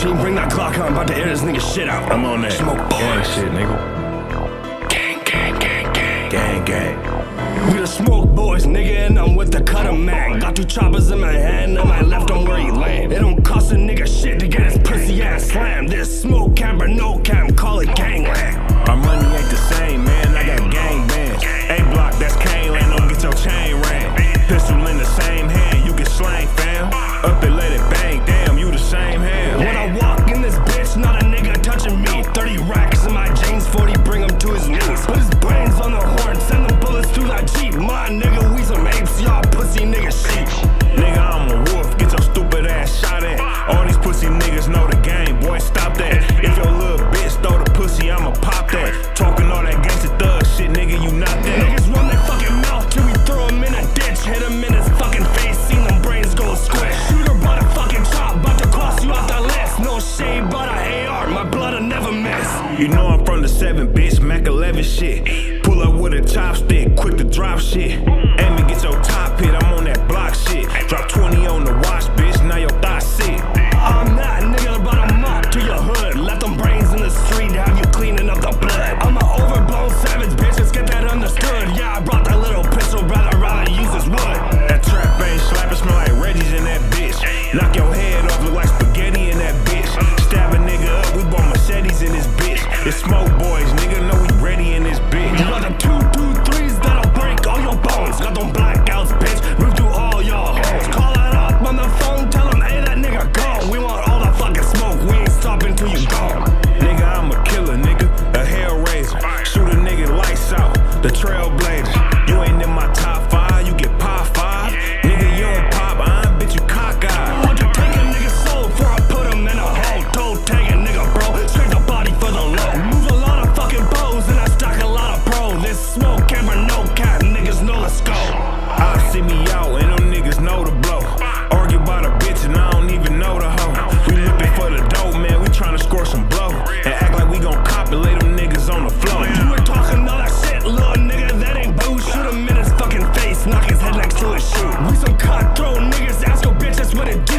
Bring that Glock on. I'm about to air this nigga shit out. I'm on that. Smoke Gang boys. shit, nigga. Gang, gang, gang, gang. Gang, gang. We the smoke boys, nigga, and I'm with the cutter man. Got two choppers in my hand, and my left on where he land. It don't cost a nigga shit to get his pussy ass slammed. This smoke These pussy niggas know the game, boy, stop that. If your little bitch throw the pussy, I'ma pop that. Talking all that gangsta thug shit, nigga, you not that. Niggas run their fucking mouth till we throw in a ditch. Hit them in his fucking face, seen them brains go squish. Shooter bought a fucking chop, about to cross you off the list. No shade, but I AR, my blood'll never miss. You know I'm from the 7, bitch, Mac 11 shit. the trailblazer. You ain't in my top five, you get pop five. Nigga, you don't pop, I ain't bitch, you cockeyed. Want to take a nigga's soul before I put him in a hole. Toe tag a nigga, bro. Straight the body for the low. Move a lot of fucking bows and I stock a lot of pro. This smoke camera, no cap, niggas know let's go. I see me niggas ask your bitch, that's what it do.